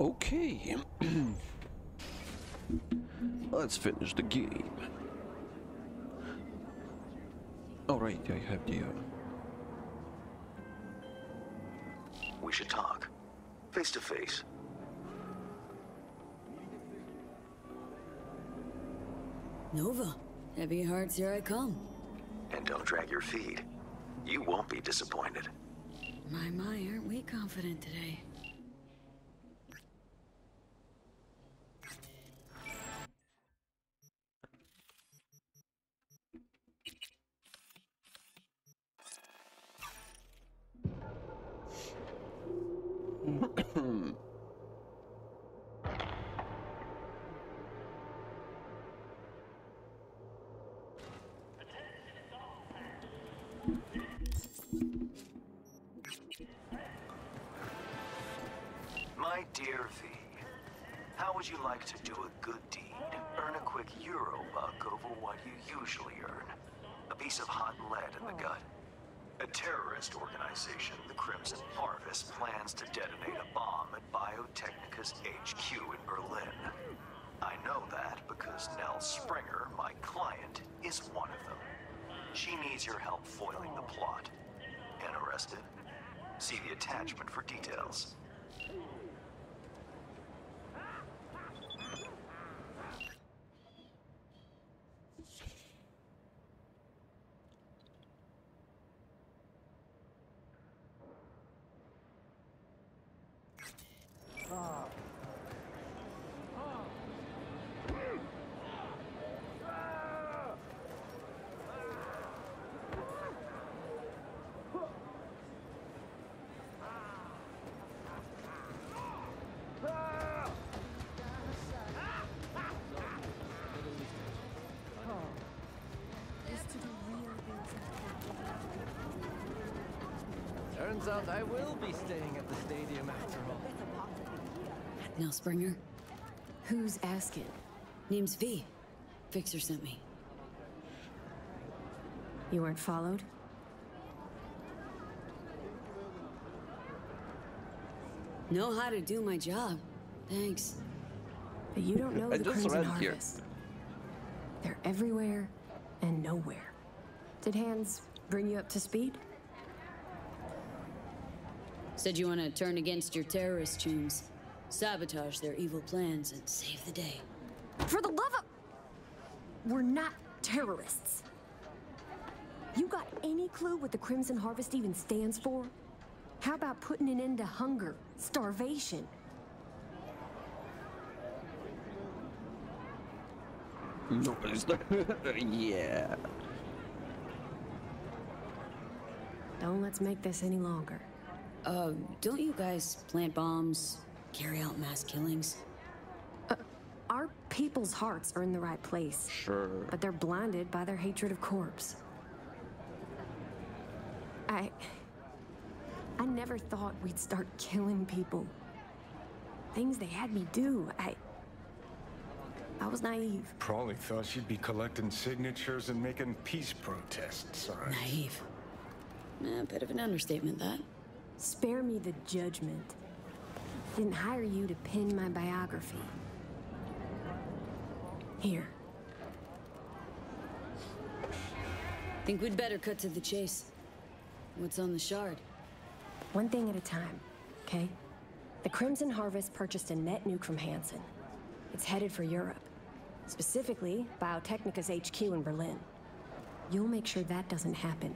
Okay. Let's finish the game. Alright, I have the... Uh... We should talk. Face to face. Nova. Heavy hearts, here I come. And don't drag your feet. You won't be disappointed. My, my, aren't we confident today? Dear V, how would you like to do a good deed? Earn a quick euro buck over what you usually earn. A piece of hot lead in the hmm. gut. A terrorist organization, the Crimson Harvest, plans to detonate a bomb at Biotechnica's HQ in Berlin. I know that because Nell Springer, my client, is one of them. She needs your help foiling the oh. plot. Interested? See the attachment for details. Turns out I will be staying at the stadium after all. Nell Springer? Who's asking? Name's V. Fixer sent me. You weren't followed? Know how to do my job. Thanks. But you don't know I the just Crimson read here. They're everywhere and nowhere. Did Hands bring you up to speed? Said you want to turn against your terrorist tunes, sabotage their evil plans, and save the day. For the love of... We're not terrorists. You got any clue what the Crimson Harvest even stands for? How about putting an end to hunger, starvation? No, yeah. Don't let's make this any longer. Uh, don't you guys plant bombs, carry out mass killings? Our people's hearts are in the right place, Sure. but they're blinded by their hatred of corpos. I... I never thought we'd start killing people. Things they had me do. I... I was naive. Probably thought she'd be collecting signatures and making peace protests. signs. Naive. Eh, bit of an understatement, that. Spare me the judgment. Didn't hire you to pen my biography. Here. Think we'd better cut to the chase. What's on the shard? One thing at a time, okay? The Crimson Harvest purchased a net nuke from Hansen. It's headed for Europe. Specifically, Biotechnica's HQ in Berlin. You'll make sure that doesn't happen.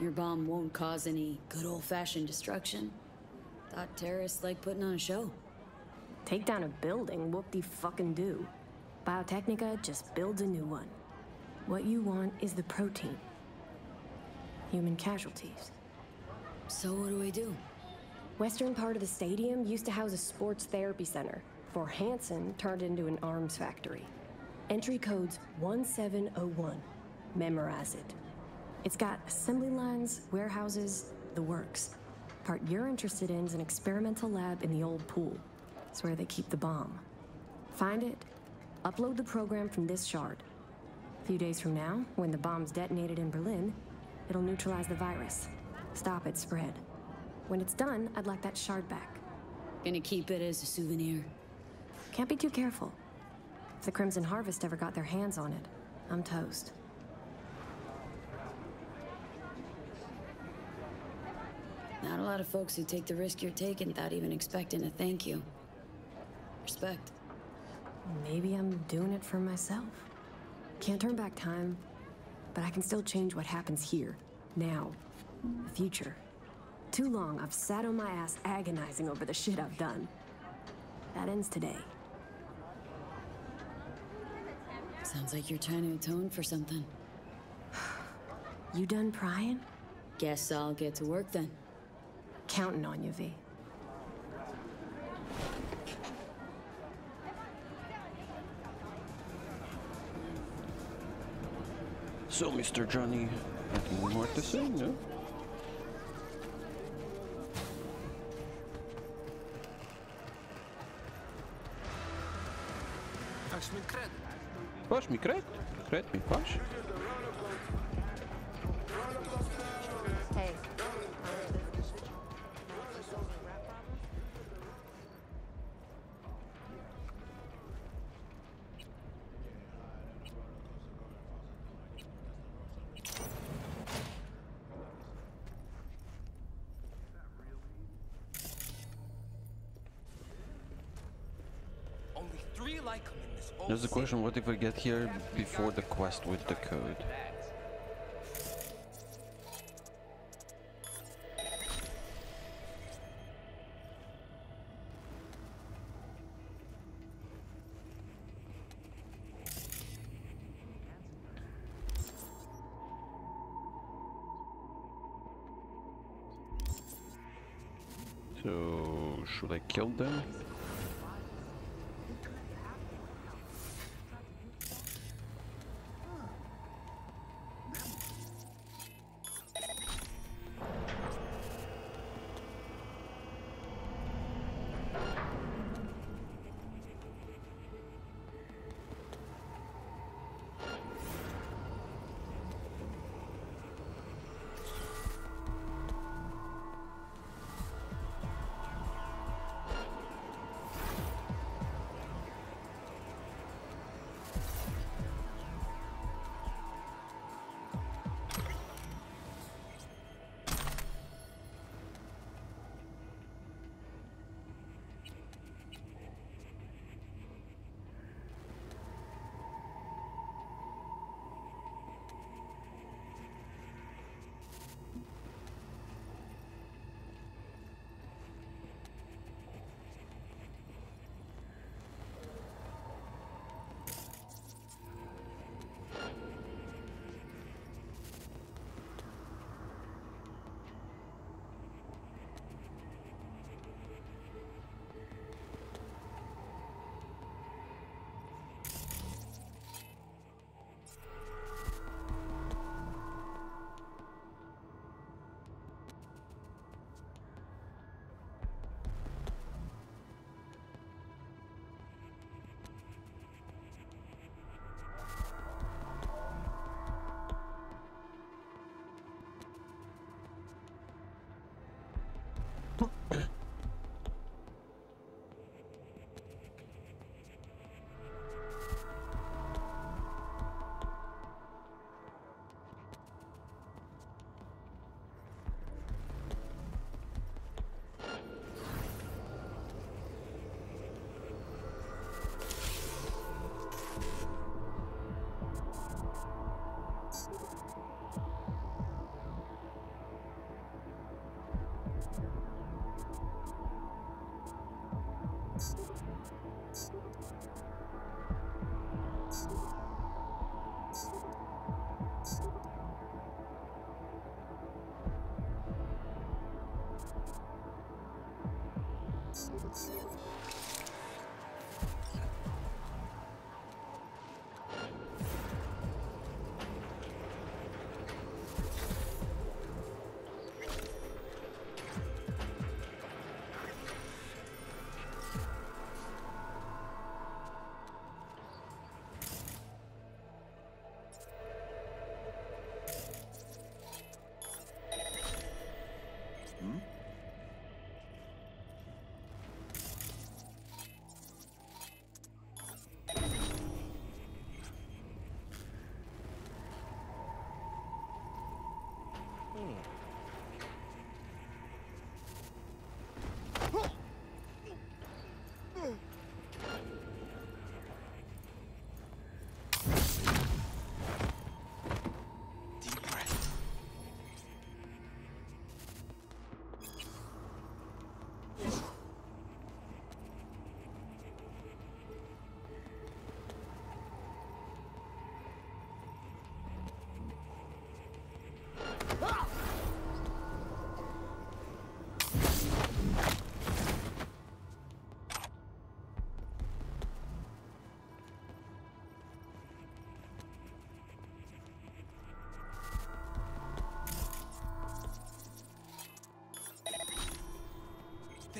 Your bomb won't cause any good old-fashioned destruction. Thought terrorists like putting on a show. Take down a building, whoop-de-fucking do. Biotechnica just builds a new one. What you want is the protein. Human casualties. So what do I do? Western part of the stadium used to house a sports therapy center, For Hansen turned into an arms factory. Entry code's 1701. Memorize it. It's got assembly lines, warehouses, the works. Part you're interested in is an experimental lab in the old pool. It's where they keep the bomb. Find it, upload the program from this shard. A few days from now, when the bomb's detonated in Berlin, It'll neutralize the virus, stop its spread. When it's done, I'd like that shard back. Gonna keep it as a souvenir. Can't be too careful. If the Crimson Harvest ever got their hands on it, I'm toast. Not a lot of folks who take the risk you're taking without even expecting a thank you. Respect. Maybe I'm doing it for myself. Can't turn back time, but I can still change what happens here, now, the future. Too long I've sat on my ass agonizing over the shit I've done. That ends today. Sounds like you're trying to atone for something. You done prying? Guess I'll get to work then. Counting on you, V. So, Mr. Johnny, nothing more to say, no? Paš mi kret? Kret mi paš? Hey. Only three like 'em in this old There's the city. question, what if I get here before the quest with the code? So, should I kill them? ¡Por!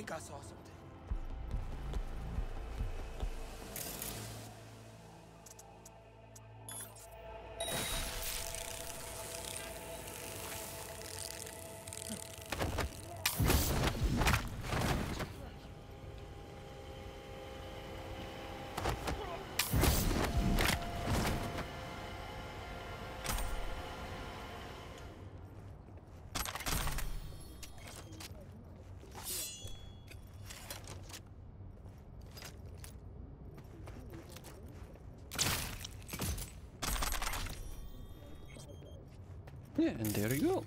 Think I saw something. Yeah, and there you go.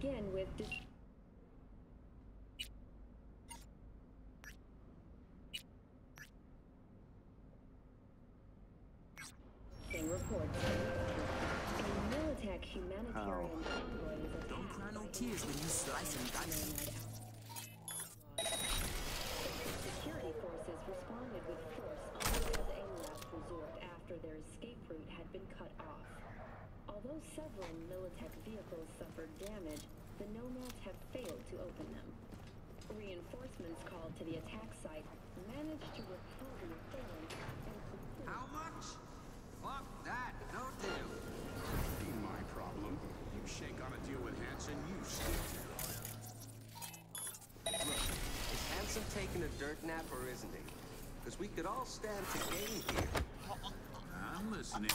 Begin with dis- Thing reports. A Militech humanitarian convoy is Don't cry no tears when you slice and dice. Security forces responded with force only as a last resort after their escape route had been cut off. Although several Militech vehicles suffered damage, the Nomads have failed to open them. Reinforcements called to the attack site managed to repel the assailants and complete How much? Fuck that, no deal. Be my problem. You shake on a deal with Hansen, you stick to Look, is Hansen taking a dirt nap or isn't he? Because we could all stand to gain here. I'm listening.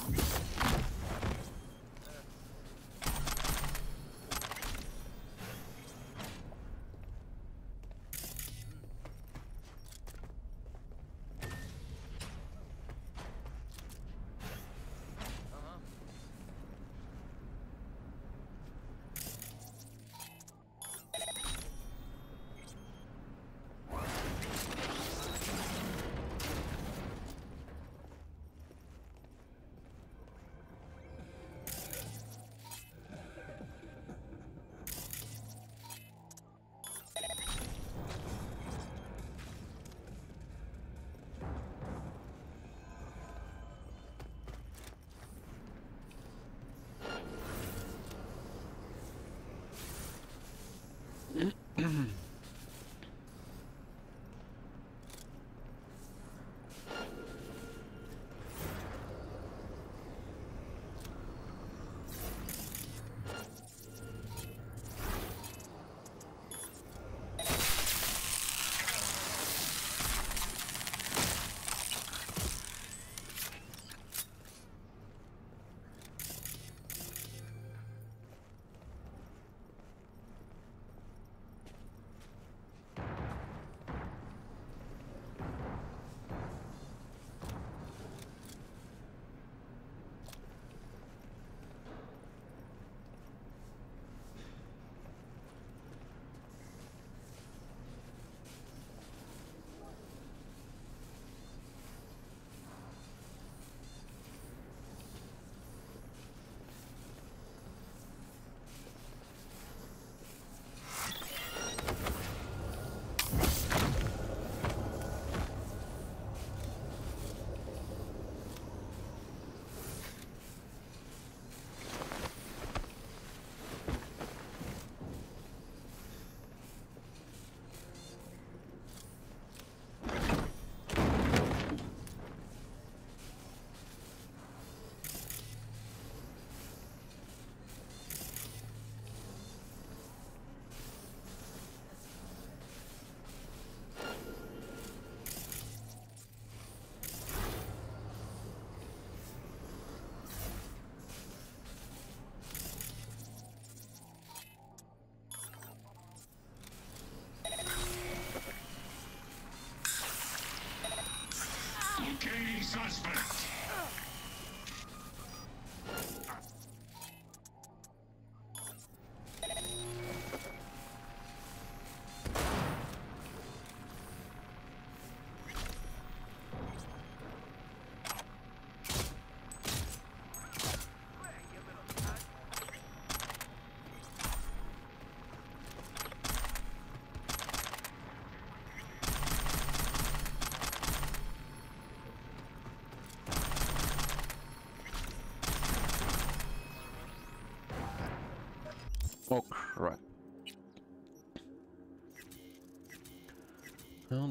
Suspect.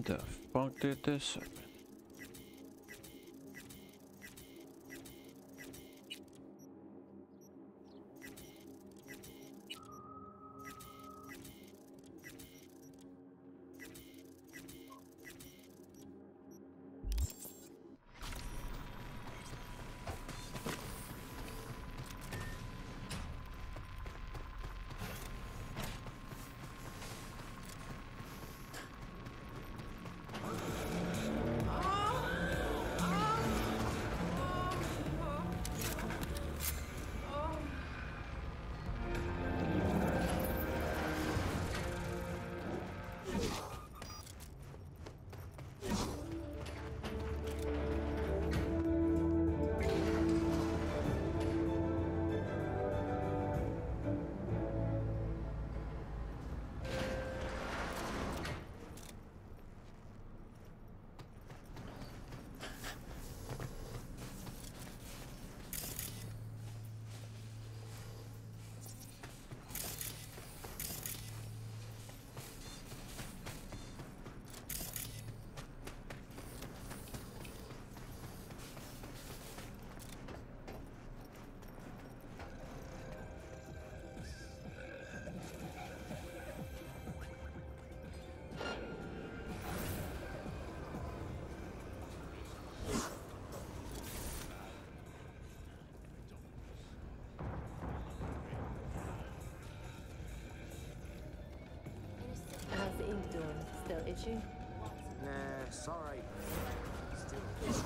The fuck did this Still itchy? Nah, sorry. Still.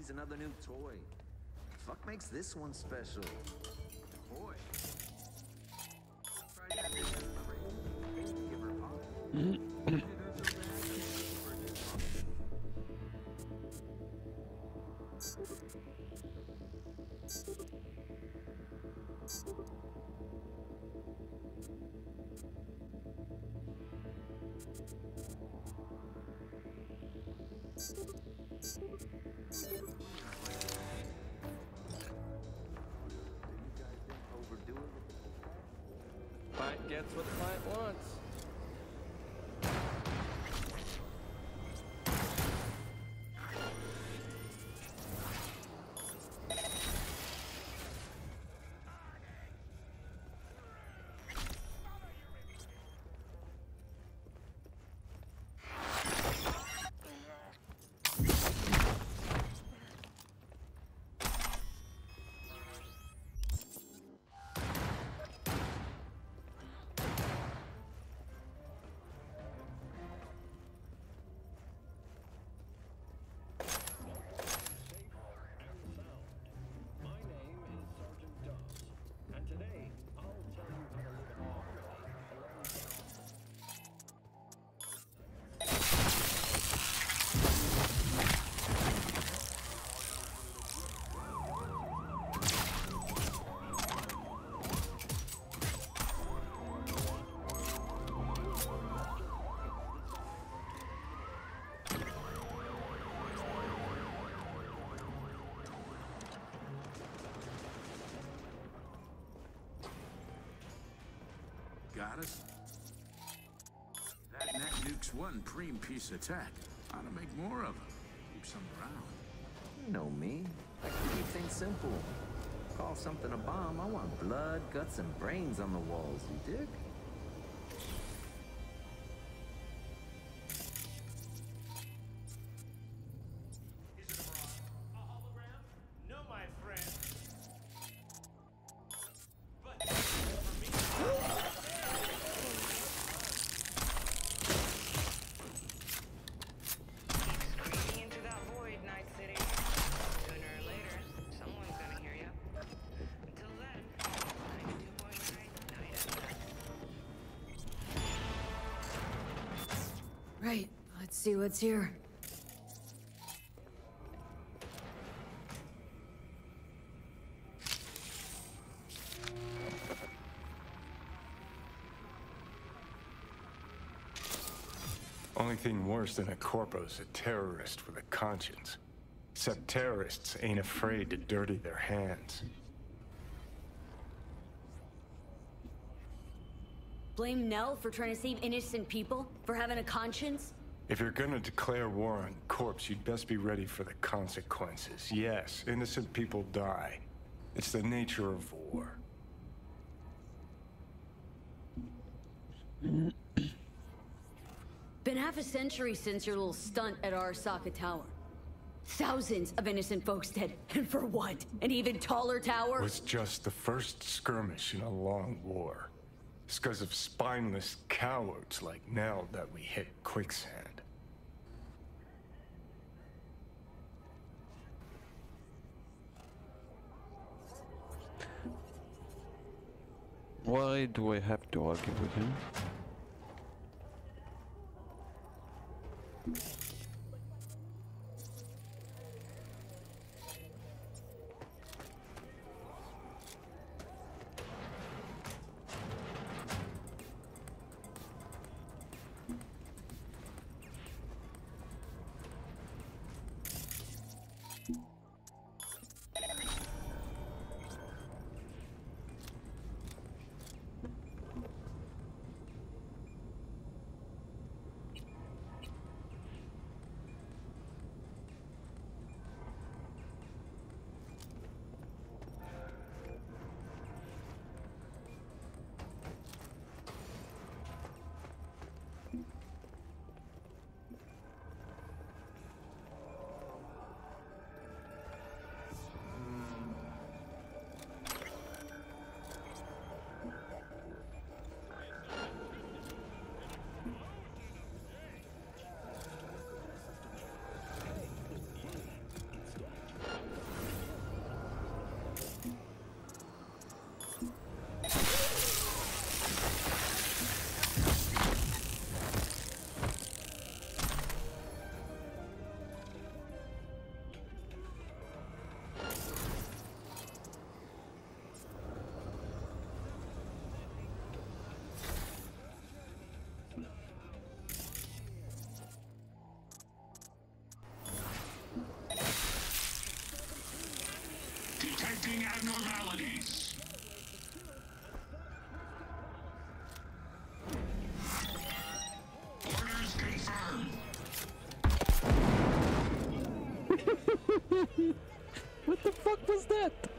Is another new toy. Fuck makes this one special? Boy. Client got us. That net nuke's one preem piece tech. Ought to make more of them. Keep some around. You know me. I can keep things simple. Call something a bomb, I want blood, guts, and brains on the walls, you dig? See what's here. Only thing worse than a corpo's a terrorist with a conscience. Except terrorists ain't afraid to dirty their hands. Blame Nell for trying to save innocent people? For having a conscience? If you're gonna declare war on corpos, you'd best be ready for the consequences. Yes, innocent people die. It's the nature of war. Been half a century since your little stunt at Arasaka Tower. Thousands of innocent folks dead. And for what? An even taller tower? was just the first skirmish in a long war. It's because of spineless cowards like Nell that we hit quicksand. Why do I have to argue with him? Detecting abnormalities. Orders confirmed. what the fuck was that?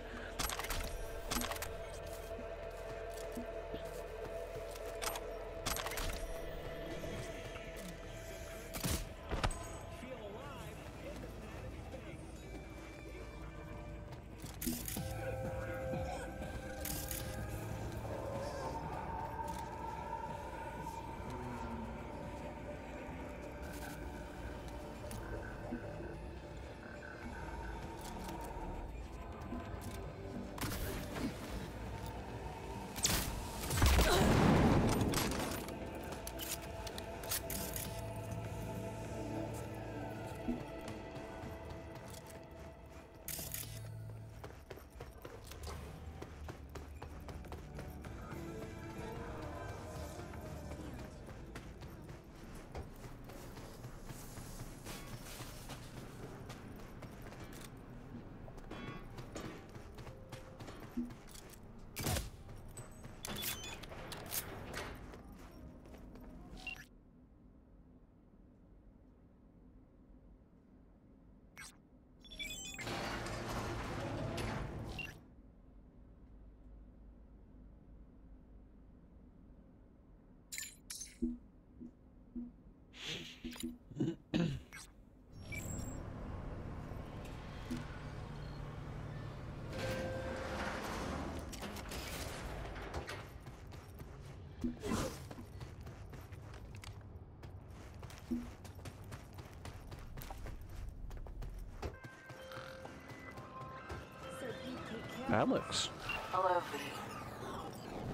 Alex. Hello, V.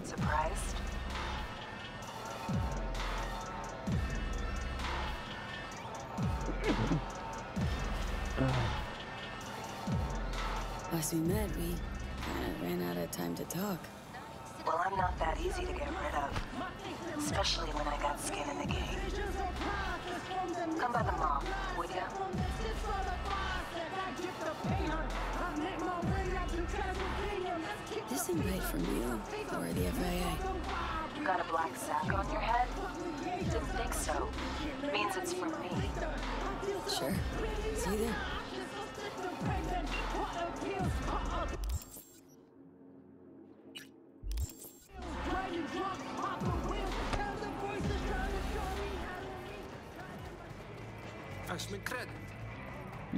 Surprised? Last we met, we kind of ran out of time to talk. Well, I'm not that easy to get rid of. Especially when I got skin in the game. Come by the mall, would ya? This invite from you or the FIA? Got a black sack on your head? Didn't think so. Means it's from me. Sure. See you there. Dags med cred.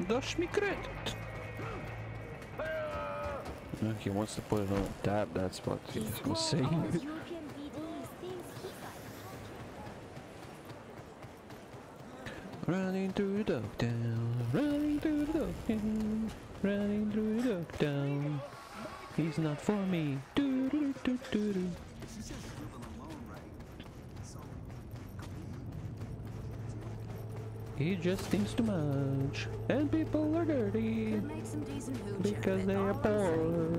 Dash me credit. He wants to put it on tab, that's what he was saying. running through the down, running through the down, running through the down. He's not for me. Do, do, do, do, do. He just thinks too much, and people are dirty because they are poor.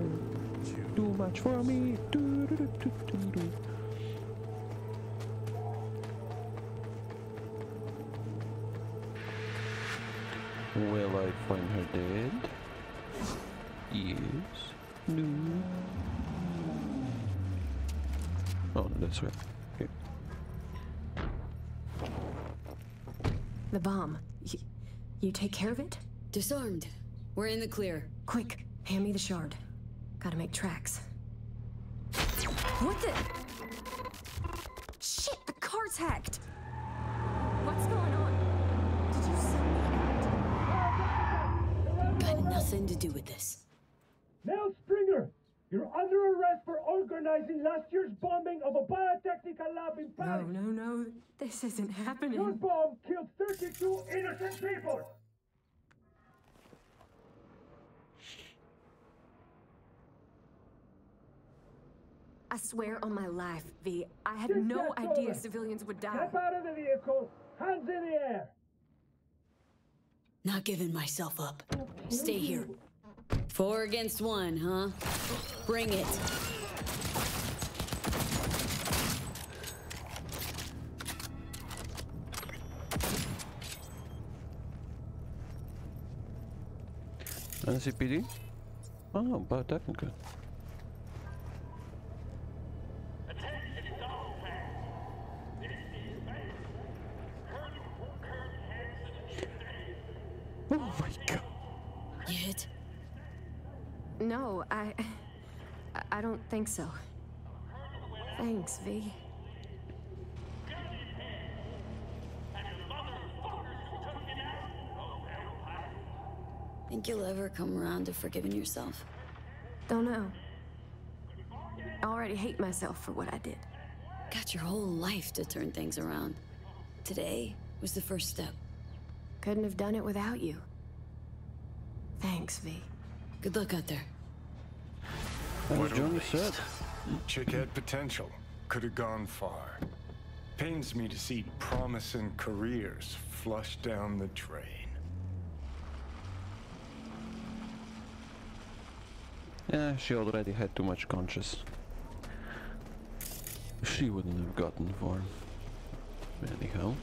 Too much for me. Do, do, do, do, do, do. Will I find her dead? Yes. No. Oh, that's right. The bomb. Y you take care of it? Disarmed. We're in the clear. Quick, hand me the shard. Gotta make tracks. What the? Shit, the car's hacked! What's going on? Did you send me Got nothing to do with this. Nell Springer, you're under arrest for organizing last year's bombing of a Biotechnica lab in No, no, no. This isn't happening. Your bomb killed 32 innocent people. I swear on my life, V, I had Get no idea over. civilians would die. Step out of the vehicle, hands in the air. Not giving myself up. Stay here. Four against one, huh? Bring it. NCPD? Oh, Biotechnica. Oh my god. You hit? No, I. I- I don't think so. Thanks, V. you'll ever come around to forgiving yourself? Don't know. I already hate myself for what I did. Got your whole life to turn things around. Today was the first step. Couldn't have done it without you. Thanks, V. Good luck out there. What As a Johnny waste. said. Chick had potential. Could have gone far. Pains me to see promising careers flushed down the drain. Yeah, she already had too much conscience. She wouldn't have gotten far. Anyhow.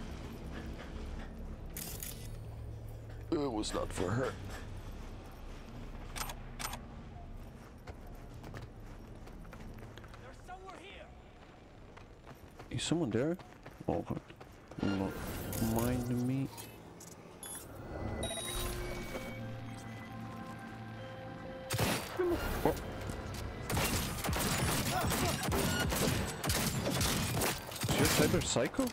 It was not for her. Is someone there? Oh, not mind me. Cyber psycho?